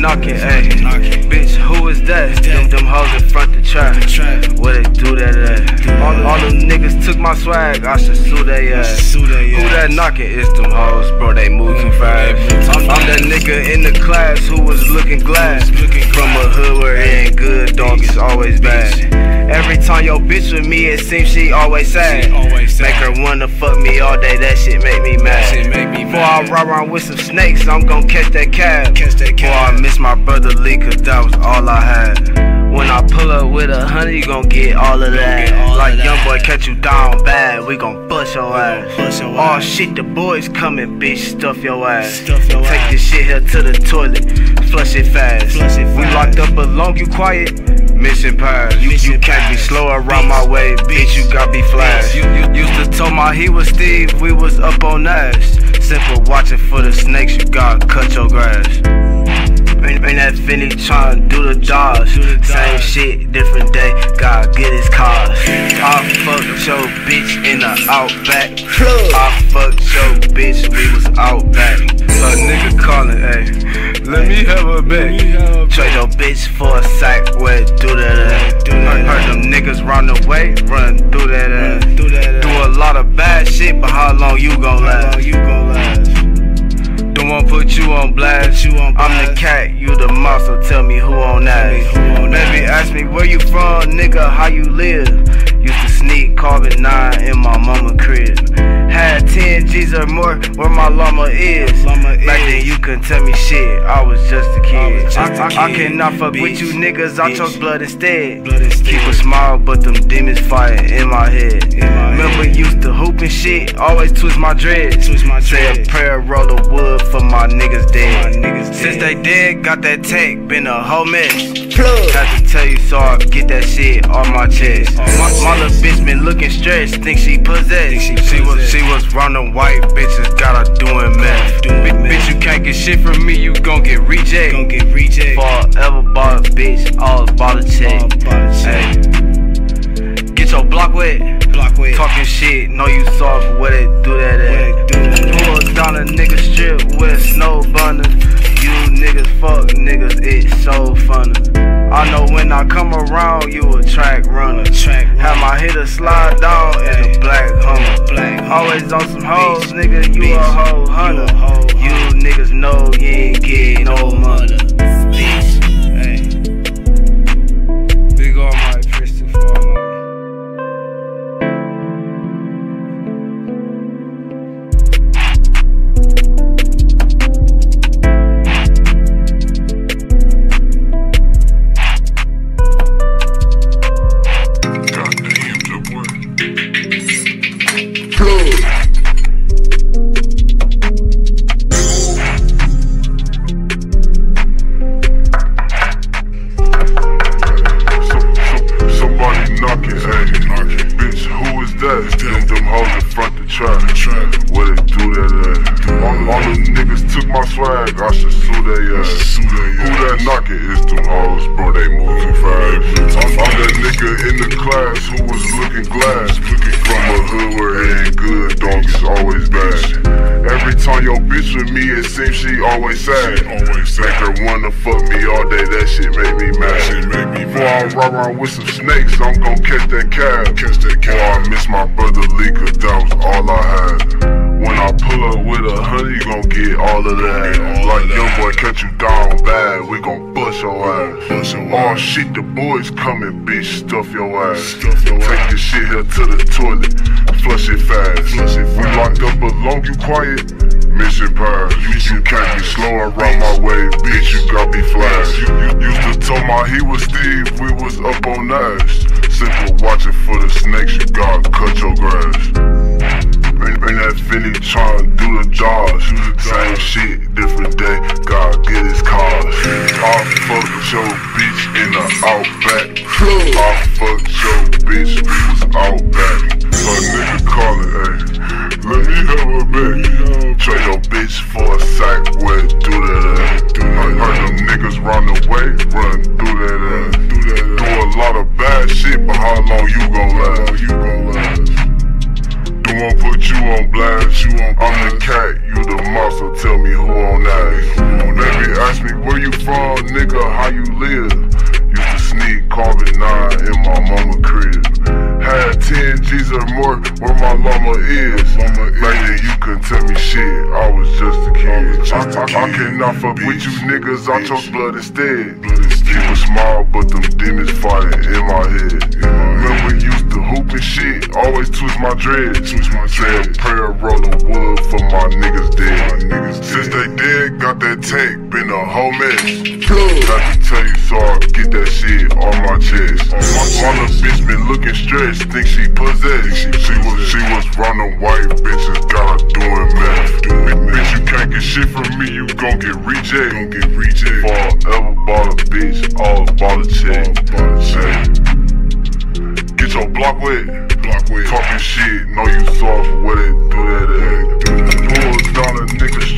Bitch, who is that? Them, them hoes in front the trap. Where they do that at? All, all them niggas took my swag, I should sue they ass. Who that knocking? It's them hoes, bro, they move too fast. I'm, I'm that nigga in the class who was looking glad. From a hood where it ain't good, dog is always bad. Every time your bitch with me, it seems she always sad. Make her wanna fuck me all day, that shit make me mad. I ride around with some snakes, I'm gon' catch that cab. Boy, I miss my brother Lee, cause that was all I had. When I pull up with a honey, you gon' get all of that. Like young boy catch you down bad, we gon' bust your ass. Oh shit, the boys coming, bitch, stuff your ass. Take this shit here to the toilet, flush it fast. flush it We locked up alone, you quiet. Mission pass. You, you can't be slow around my way, bitch. You got be flash. You, you to tell my he was Steve, we was up on Nash. Simple watching for the snakes, you gotta cut your grass. Ain't, ain't that Finny tryna do the dodge. Same shit, different day, gotta get his cars. I fucked your bitch in the outback. I fucked your bitch, we was out back. A nigga calling, ayy. Let me have a back. Trade your bitch for a sack, where do that at? Heard, heard them niggas run away, way, run through that ass. Shit, but how long you gon' last? Don't want put you on blast. I'm the cat, you the mouse, so tell me who on that. Baby, ask me where you from, nigga, how you live. Used to sneak carbon 9 in my mama crib. Had 10 G's or more where my llama is. Back then you couldn't tell me shit, I was just a kid. I, I, I cannot fuck with you niggas, I chose blood instead. Keep a smile, but them demons fighting in my head. Remember used to hoop and shit, always twist my dreads. Say a prayer, roll the wood for my niggas dead. They dead, got that tech, been a whole mess. Had to tell you so I get that shit off my chest. My, my little bitch been looking stressed, think she possessed. She was she was running white bitches, got her doing meth. Bi- Bitch, you can't get shit from me, you gon' get reject. Gon' get reject. Forever bought a bitch, all about a check. Ay. Get your block wet. Block wet. Talking shit, know you soft, where they do that at? Pull down a nigga strip with snow bunner. Niggas it's so funny. I know when I come around, you a track runner. Track Have my hitter slide down in a black hummer. Black Always on some hoes, nigga, you a hoe hunter. You a hoe You niggas know you ain't get no money. I should sue they ass. Who that knocking? It's them hoes, bro, they move too fast. I'm, I'm that nigga in the class who was looking glass. From a hood where it ain't good, dog is always bad. Every time your bitch with me, it seems she always sad. Make her wanna fuck me all day, that shit make me mad. Before I ride around with some snakes, I'm gon' catch that cab. catch that cab. Before I miss my brother Lee, cause that was all I had. When I pull up with a honey, you gon' get all of that. Like young boy catch you down bad, we gon' bust your ass. Oh shit, the boys coming, bitch, stuff your ass. Take this shit here to the toilet, flush it fast. We locked up alone, you quiet. Mission pass. You, you can't be slow around my way, bitch. You got me flash. You, you used to tell my he was Steve, we was up on Nash. Simple watching for the snakes, you gotta cut your grass. Ain't, ain't that Finny tryna do the jaws. Same shit, different day, God get his cars. I fucked your bitch in the outback. I fucked your bitch, was out back. A nigga calling, ayy. Let me have a back. Trade your bitch for a sack, where do that at? Heard, heard them niggas run away, run through that ass. Do a lot of bad shit, but how long? You gon' last? Won't put you on blast. You on I'm the cat, you the mouse, so tell me who on that. Baby, ask me where you from, nigga, how you live. Used to sneak carbon 9 in my mama crib. Had 10 G's or more where my llama is. Back then you couldn't tell me shit, I was just a kid. I, I, I cannot fuck with you niggas, I chose blood instead. Keep a smile, but them demons fighting in my head. Remember used to hoop and shit, always twist my dreads. Say a prayer, that tech, been a whole mess. Got to tell you so I get that shit on my chest. My, my bitch been looking stressed, think she possessed. She was she was running white bitches, got her doing meth. Bitch, you can't get shit from me, you gon' get reject. Gon' get reject. Forever bought a bitch, all bought a check. Get your block wet. Block wet. Talking shit, know you soft, where it, do that at. Pull down a nigga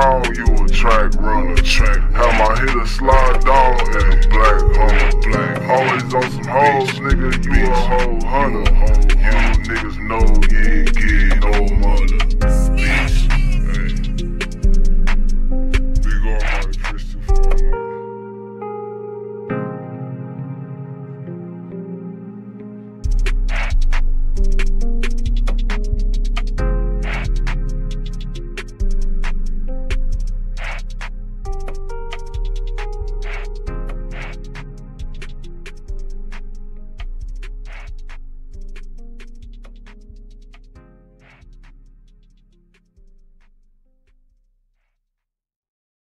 wrong, you a track runner. Track. Have my hitter slide down in a black hummer. Black. Always on some hoes, nigga, you a whole hunter. You niggas know, you ain't get no money.